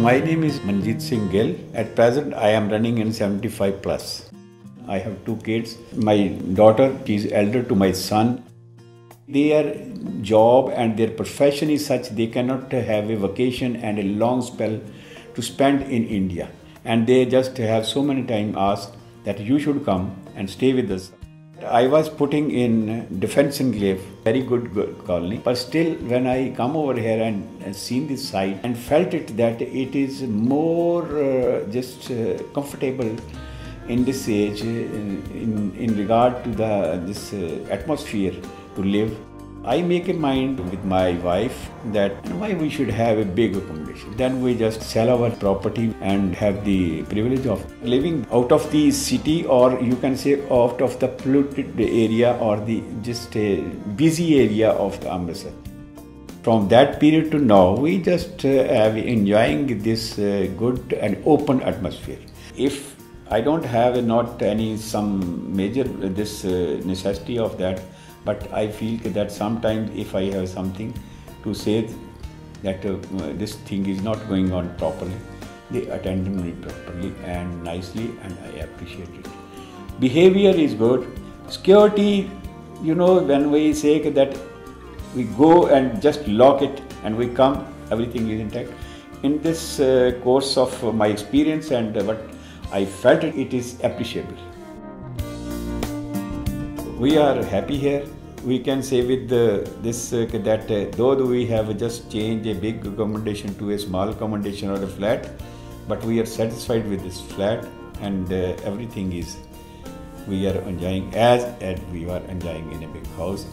My name is Manjeet Singh Gill. At present, I am running in 75 plus. I have two kids. My daughter, is elder to my son. Their job and their profession is such they cannot have a vacation and a long spell to spend in India. And they just have so many times asked that you should come and stay with us. I was putting in Defense Enclave, very good, colony. But still, when I come over here and, and seen this site and felt it that it is more uh, just uh, comfortable in this age uh, in, in regard to the this uh, atmosphere to live. I make a mind with my wife that why we should have a big accommodation. Then we just sell our property and have the privilege of living out of the city or you can say out of the polluted area or the just a busy area of the Amritsar. From that period to now, we just uh, have enjoying this uh, good and open atmosphere. If I don't have not any some major uh, this necessity of that but I feel that sometimes if I have something to say that uh, this thing is not going on properly, they attend me properly and nicely and I appreciate it. Behavior is good. Security, you know, when we say that we go and just lock it and we come, everything is intact. In this uh, course of my experience and what I felt it is appreciable we are happy here. We can say with this uh, that uh, though we have just changed a big accommodation to a small accommodation or a flat, but we are satisfied with this flat and uh, everything is we are enjoying as and we are enjoying in a big house.